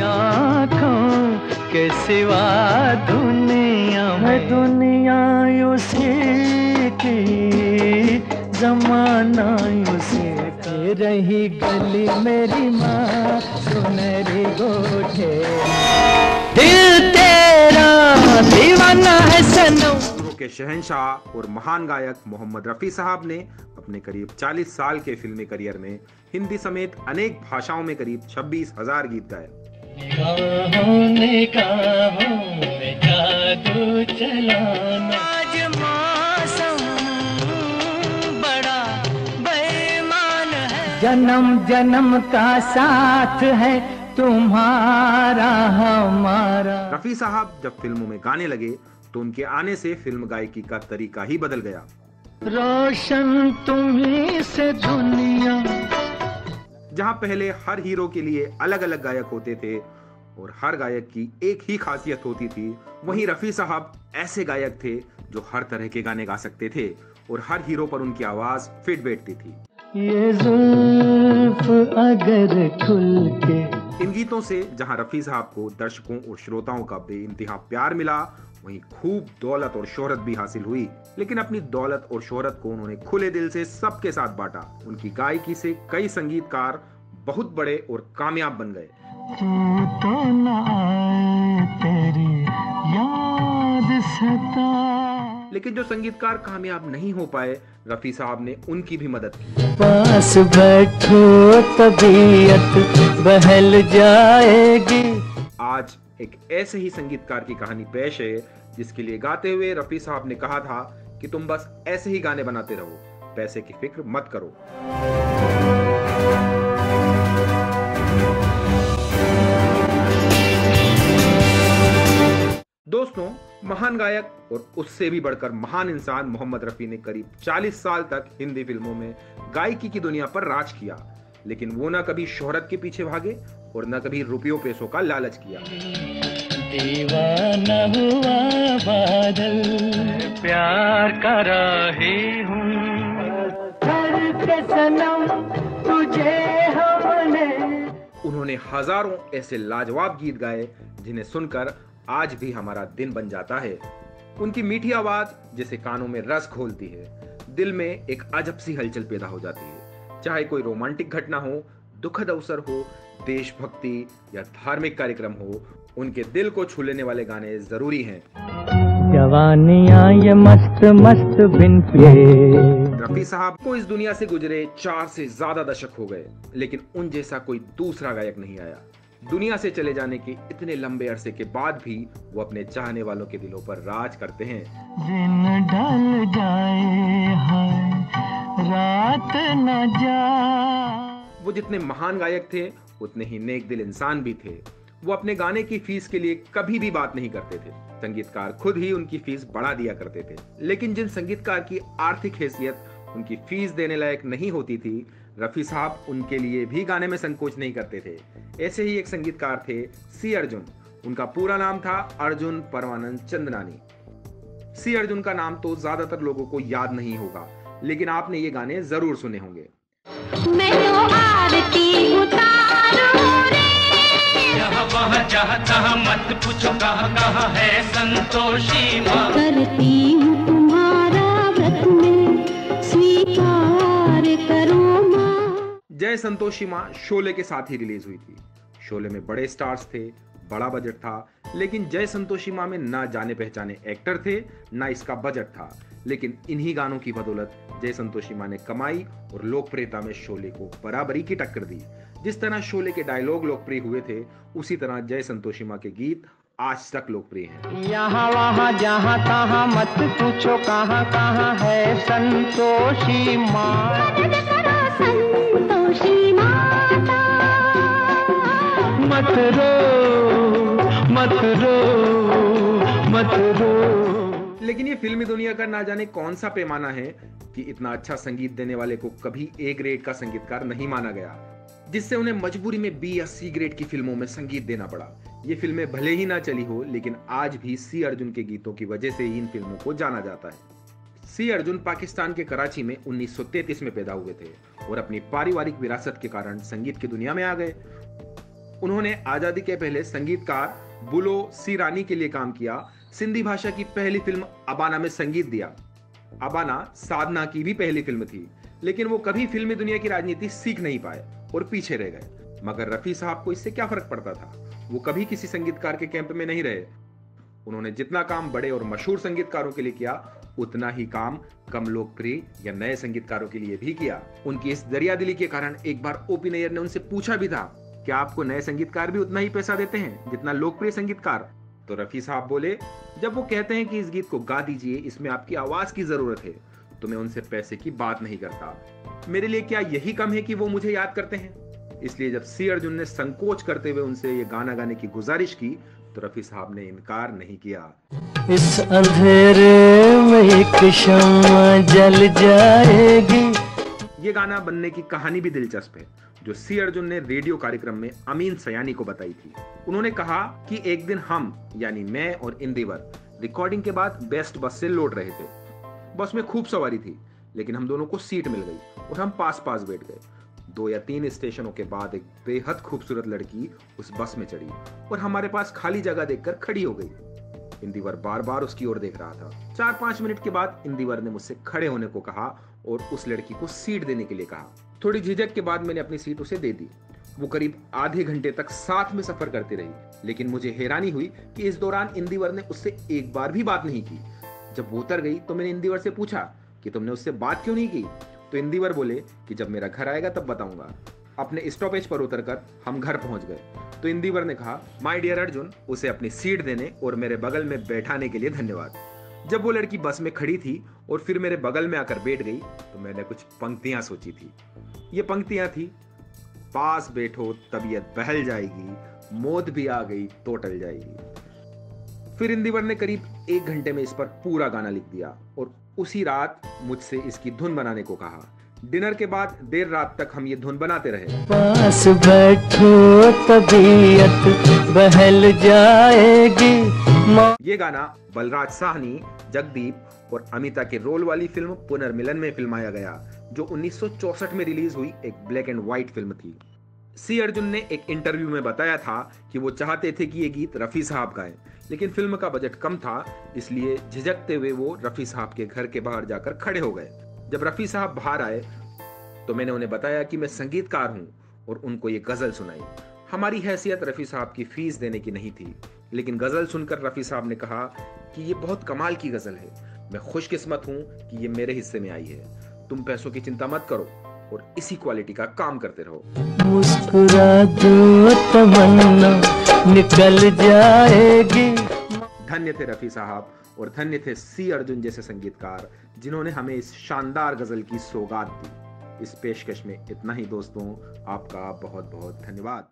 आँखों के सिवा दुनिया में। दुनिया उसी की जमाना उसी की। रही गली मेरी माँ सुनहरी गोठे। दिल तेरा दीवाना है सनम। के शहनशाह और महान गायक मोहम्मद रफ़ी साहब ने अपने करीब 40 साल के फिल्मी करियर में हिंदी समेत अनेक भाषाओं में करीब छब्बीस हज़ार गीत गाए। निगाहों निगाहों में जादू चलाना। आज मौसम बड़ा बेईमान है। जन्म जन्म का साथ है तुम्हारा हमारा। रफ़ी साहब जब फ़िल्मों में गाने लगे तो उनके आने से फ़िल्म गायकी का तरीका ही बदल गया। रोशन तुम्ही से दुनिया जहाँ पहले हर हीरो के लिए अलग अलग गायक होते थे और हर गायक की एक ही खासियत होती थी, वहीं रफ़ी साहब ऐसे गायक थे जो हर तरह के गाने गा सकते थे और हर हीरो पर उनकी आवाज़ फिट बैठती थी। ये अगर खुल के इन गीतों से जहाँ रफ़ी साहब को दर्शकों और श्रोताओं का बेइंतहा प्यार मिला, वहीं खूब दौलत और शोहरत भी हासिल हुई। लेकिन अपनी दौलत और शोहरत को उन्होंने खुले दिल से सबके साथ बांटा। उनकी गायकी से कई संगीतकार बहुत बड़े और कामयाब बन गए। तू तेरी याद सता लेकिन जो संगीतकार कामयाब नहीं हो पाए रफ़ी साहब ने उनकी भी मदद की। पास बैठो तबीयत बहल जाएगी। आज एक ऐसे ही संगीतकार की कहानी पेश है जिसके लिए गाते हुए रफ़ी साहब ने कहा था कि तुम बस ऐसे ही गाने बनाते रहो पैसे की फ़िक्र मत करो। दोस्तों महान गायक और उससे भी बढ़कर महान इंसान मोहम्मद रफ़ी ने करीब 40 साल तक हिंदी फ़िल्मों में गायकी की दुनिया पर राज किया। लेकिन वो ना कभी शोहरत के पीछे भागे और न कभी रुपयों पैसों का लालच किया। दीवाना हुआ बादल। प्यार कर रही हूँ। तुझे हमने। उन्होंने हज़ारों ऐसे लाजवाब गीत गाए जिन्हें सुनकर आज भी हमारा दिन बन जाता है। उनकी मीठी आवाज़ जैसे कानों में रस खोलती है दिल में एक अजब सी हलचल पैदा हो जाती है। चाहे कोई रोमांटिक घटना हो दुखद अवसर हो देशभक्ति या धार्मिक कार्यक्रम हो उनके दिल को छू लेने वाले गाने ज़रूरी हैं। जवानियाँ ये मस्त मस्त बिन रफी साहब को इस दुनिया से गुजरे चार से ज़्यादा दशक हो गए लेकिन उन जैसा कोई दूसरा गायक नहीं आया। दुनिया से चले जाने के इतने लंबे अरसे के बाद भी वो अपने चाहने वालों के दिलों पर राज करते हैं। दिन ढल जाए है रात न जा वो जितने महान गायक थे उतने ही नेक दिल इंसान भी थे। वो अपने गाने की फ़ीस के लिए कभी भी बात नहीं करते थे। संगीतकार खुद ही उनकी फ़ीस बढ़ा दिया करते थे। लेकिन जिन संगीतकार की आर्थिक हैसियत उनकी फ़ीस देने लायक नहीं होती थी रफी साहब उनके लिए भी गाने में संकोच नहीं करते थे। ऐसे ही एक संगीतकार थे सी अर्जुन। उनका पूरा नाम था अर्जुन परमानंद चंदनानी। सी अर्जुन का नाम तो ज़्यादातर लोगों को याद नहीं होगा लेकिन आपने ये गाने ज़रूर सुने होंगे। मैं तो आरती उतारूं रे। यहाँ वहाँ जहाँ तहाँ मत पूछो कहाँ कहाँ है संतोषी माँ। जय संतोषी माँ शोले के साथ ही रिलीज़ हुई थी। शोले में बड़े स्टार्स थे, बड़ा बजट था, लेकिन जय संतोषी माँ में ना जाने पहचाने एक्टर थे, ना इसका बजट था। लेकिन इन्हीं गानों की बदौलत जय संतोषी माँ ने कमाई और लोकप्रियता में शोले को बराबरी की टक्कर दी। जिस तरह शोले के डायलॉग लोकप्रिय हुए थे, उसी तरह जय संतोषी माँ के गीत आज तक लोकप्रिय हैं। यहाँ, वहाँ, जहाँ, तहाँ मत पूछो कहाँ कहाँ है संतोषी माँ। मत रो मत रो मत रो। लेकिन ये फिल्मी दुनिया का ना जाने कौन सा पैमाना है कि इतना अच्छा संगीत देने वाले को कभी ए ग्रेड का संगीतकार नहीं माना गया, जिससे उन्हें मजबूरी में बी या सी ग्रेड की फ़िल्मों में संगीत देना पड़ा। ये फ़िल्में भले ही ना चली हो, लेकिन आज भी सी अर्जुन के गीतों की वजह से ही इन फ़िल्मों को जाना जाता है। सी अर्जुन पाकिस्तान के कराची में 1933 में पैदा हुए थे और अपनी पारिवारिक विरासत के कारण संगीत की दुनिया में आ गए। उन्होंने आज़ादी के पहले संगीतकार बुलो सी रानी के लिए काम किया। सिंधी भाषा की पहली फ़िल्म अबाना में संगीत दिया। अबाना साधना की भी पहली फ़िल्म थी, लेकिन वो कभी फिल्मी दुनिया की राजनीति सीख नहीं पाए और पीछे रह गए। मगर रफी साहब को इससे क्या फ़र्क पड़ता था? वो कभी किसी संगीतकार के कैंप में नहीं रहे। उन्होंने जितना काम बड़े और मशहूर संगीतकारों के लिए किया, उतना ही काम कम लोकप्रिय या नए संगीतकारों के लिए भी किया। उनकी इस दरियादिली के कारण एक बार ओपी नैयर ने उनसे पूछा भी था क्या आपको नए संगीतकार भी उतना ही पैसा देते हैं जितना लोकप्रिय संगीतकार? तो रफी साहब बोले जब वो कहते हैं कि इस गीत को गा दीजिए इसमें आपकी आवाज़ की ज़रूरत है तो मैं उनसे पैसे की बात नहीं करता। मेरे लिए क्या यही कम है कि वो मुझे याद करते हैं? इसलिए जब सी अर्जुन ने संकोच करते हुए उनसे ये गाना गाने की गुजारिश की तो रफी साहब ने इनकार नहीं किया। इस अंधेरे में एक जल जाएगी। ये गाना बनने की कहानी भी दिलचस्प है। जो सी अर्जुन ने रेडियो कार्यक्रम में अमीन सयानी को बताई थी। उन्होंने कहा कि एक दिन हम, यानी मैं और इंदिवर रिकॉर्डिंग के बाद बेस्ट बस से लौट रहे थे। बस में खूब सवारी थी, लेकिन हम दोनों को सीट मिल गई और हम पास पास बैठ गए। दो या तीन स्टेशनों के बाद एक बेहद खूबसूरत लड़की उस बस में चढ़ी और हमारे पास खाली जगह देखकर खड़ी हो गई। इंदिवर बार बार उसकी ओर देख रहा था। चार पाँच मिनट के बाद इंदिवर ने मुझसे खड़े होने को कहा और उस लड़की को सीट देने के लिए कहा। थोड़ी झिझक के बाद मैंने अपनी सीट उसे दे दी। वो करीब आधे घंटे तक साथ में सफ़र करती रही, लेकिन मुझे हैरानी हुई कि इस दौरान इंदिवर ने उससे एक बार भी बात नहीं की। जब वो उतर गई तो मैंने इंदिवर से पूछा कि तुमने उससे बात क्यों नहीं की? तो इंदिवर बोले कि जब मेरा घर आएगा तब बताऊँगा। अपने स्टॉपेज पर उतरकर हम घर पहुँच गए। तो इंदिवर ने कहा माय डियर अर्जुन उसे अपनी सीट देने और मेरे बगल में बैठाने के लिए धन्यवाद। जब वो लड़की बस में खड़ी थी और फिर मेरे बगल में आकर बैठ गई तो मैंने कुछ पंक्तियाँ सोची थी। ये पंक्तियाँ थी, पास बैठो, तबीयत बहल जाएगी, मौत भी आ गई तो टल जाएगी। फिर इंदिवर ने करीब एक घंटे में इस पर पूरा गाना लिख दिया और उसी रात मुझसे इसकी धुन बनाने को कहा। डिनर के बाद देर रात तक हम ये धुन बनाते रहे। पास बैठो, तबीयत बहल जाएगी ये गाना बलराज साहनी, जगदीप और अमिता के रोल वाली फ़िल्म पुनर्मिलन में फिल्माया गया, जो 1964 में रिलीज़ हुई एक ब्लैक एंड व्हाइट फ़िल्म थी। सी अर्जुन ने एक इंटरव्यू में बताया था कि वो चाहते थे कि ये गीत रफी साहब गाएँ, लेकिन फ़िल्म का बजट कम था, इसलिए झिझकते हुए वो रफी साहब के घर के बाहर जाकर खड़े हो गए। जब रफी साहब बाहर आए तो मैंने उन्हें बताया कि मैं संगीतकार हूँ और उनको ये गज़ल सुनाई। हमारी हैसियत रफी साहब की फ़ीस देने की नहीं थी। लेकिन गज़ल सुनकर रफी साहब ने कहा कि ये बहुत कमाल की गज़ल है। मैं खुशकिस्मत हूँ कि ये मेरे हिस्से में आई है। तुम पैसों की चिंता मत करो और इसी क्वालिटी का काम करते रहो। मुस्कुरा दो तमन्ना निकल जाएगी। धन्य थे रफी साहब और धन्य थे सी अर्जुन जैसे संगीतकार जिन्होंने हमें इस शानदार गज़ल की सौगात दी। इस पेशकश में इतना ही दोस्तों आपका बहुत बहुत धन्यवाद।